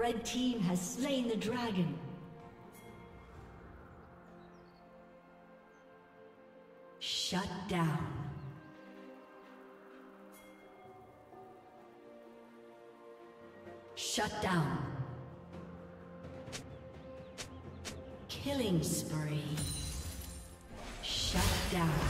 Red team has slain the dragon. Shut down. Shut down. Killing spree. Shut down.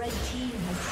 Red team has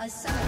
A summoner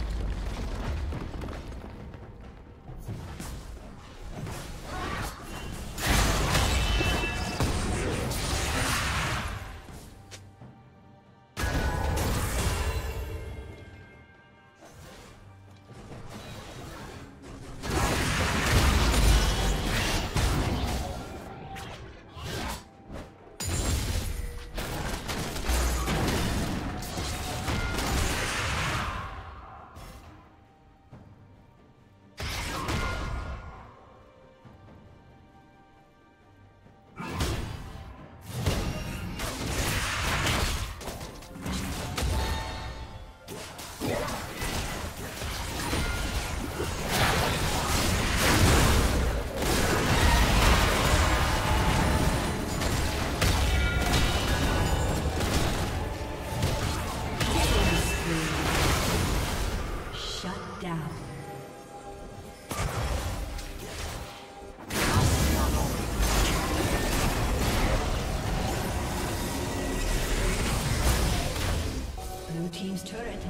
A summoner